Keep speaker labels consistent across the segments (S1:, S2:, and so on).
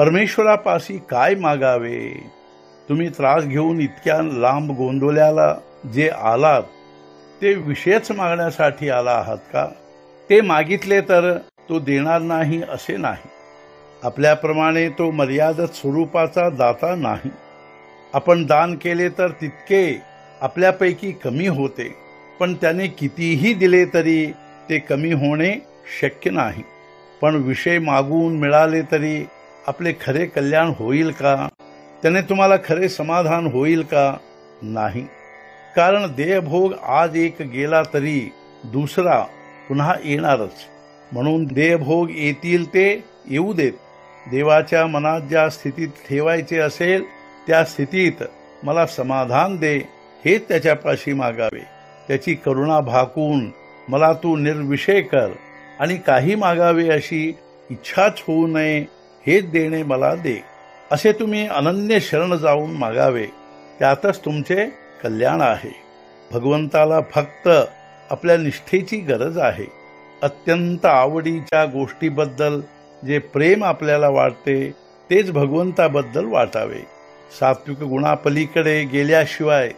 S1: परमेश्वरापाशी काय मागावे? तुम्ही त्रास घेऊन इतक्या लांब गोंदवल्याला जे आलात ते विषयच मागण्यासाठी आला आहात का? ते मागितले तर तो देणार नाही असे नाही. आपल्याप्रमाणे तो मर्यादित स्वरूपाचा दाता नाही. आपण दान केले तर तितके आपल्यापैकी कमी होते पण त्याने कितीही दिले तरी ते कमी होणे शक्य नाही. पण विषय मागून मिळाले तरी आपले खरे कल्याण होईल का? त्याने तुम्हाला खरे समाधान होईल का? नाही. कारण देहभोग आज एक गेला तरी दुसरा पुन्हा येणारच. म्हणून देहभोग येतील ते येऊ देत. देवाच्या मनात ज्या स्थितीत ठेवायचे असेल त्या स्थितीत मला समाधान दे हे त्याच्यापाशी मागावे. त्याची करुणा भाकून मला तू निर्विषय कर आणि काही मागावे अशी इच्छाच होऊ नये हेच देणे मला दे. असे तुम्ही अनन्य शरण जाऊन मागावे. त्यातच तुमचे कल्याण आहे. भगवंताला फक्त आपल्या निष्ठेची गरज आहे. अत्यंत आवडीच्या गोष्टीबद्दल जे प्रेम आपल्याला वाटते तेच भगवंताबद्दल वाटावे. सात्विक गुणापलीकडे गेल्याशिवाय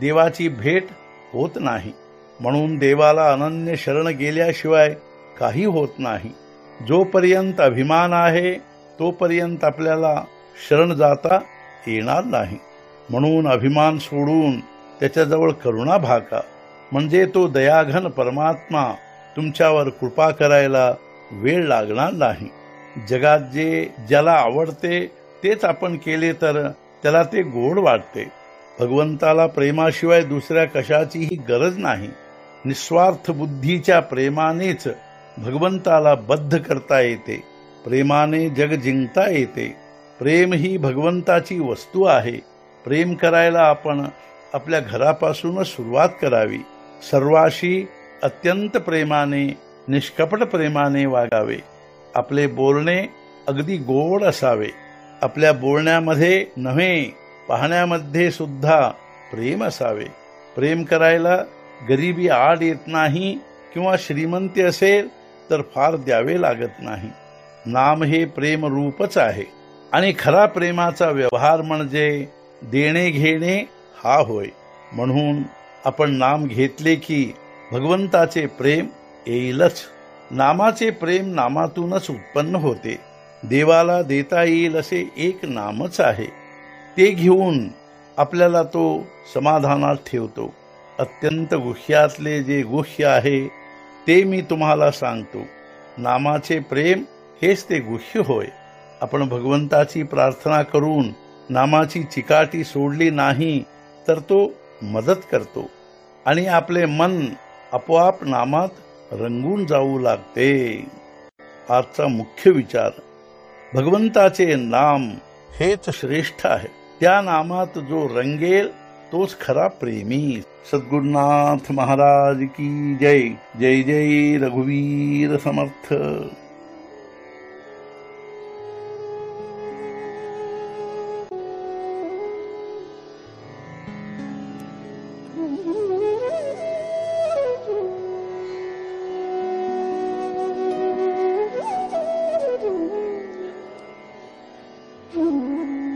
S1: देवाची भेट होत नाही. म्हणून देवाला अनन्य शरण गेल्याशिवाय काही होत नाही. जोपर्यंत अभिमान आहे तोपर्यंत आपल्याला शरण जाता येणार नाही. म्हणून अभिमान सोडून त्याच्याजवळ करुणा भाका म्हणजे तो दयाघन परमात्मा तुमच्यावर कृपा करायला वेळ लागणार नाही. जगात जे ज्याला आवडते तेच आपण केले तर त्याला ते गोड वाटते. भगवंताला प्रेमाशिवाय दुसऱ्या कशाचीही गरज नाही. निस्वार्थ बुद्धीच्या प्रेमानेच भगवंताला बद्ध करता येते. प्रेमाने जग जिंकता येते. प्रेम ही भगवंताची वस्तू आहे. प्रेम करायला आपण आपल्या घरापासूनच सुरुवात करावी. सर्वाशी अत्यंत प्रेमाने निष्कपट प्रेमाने वागावे. आपले बोलणे अगदी गोड असावे. आपल्या बोलण्यामध्ये नव्हे पाहण्यामध्ये सुद्धा प्रेम असावे. प्रेम करायला गरिबी आड येत नाही किंवा श्रीमंती असेल तर फार द्यावे लागत नाही. नाम हे प्रेम रूपच आहे. आणि खरा प्रेमाचा व्यवहार म्हणजे देणे घेणे हा होय. म्हणून आपण नाम घेतले की भगवंताचे प्रेम येईलच. नामाचे प्रेम नामातूनच उत्पन्न होते. देवाला देता येईल असे एक नामच आहे. ते घेऊन आपल्याला तो समाधानात ठेवतो. अत्यंत गुह्यातले जे गुह्य आहे ते मी तुम्हाला सांगतो. नामाचे प्रेम हेच ते गुह्य होय. आपण भगवंताची प्रार्थना करून नामाची चिकाटी सोडली नाही तर तो मदत करतो आणि आपले मन आपोआप नामात रंगून जाऊ लागते. आजचा मुख्य विचार भगवंताचे नाम हेच श्रेष्ठ आहे. त्या नामात जो रंगेल तोच खरा प्रेमी. सद्गुरुनाथ महाराज की जय. जय जय रघुवीर समर्थ.
S2: 嗯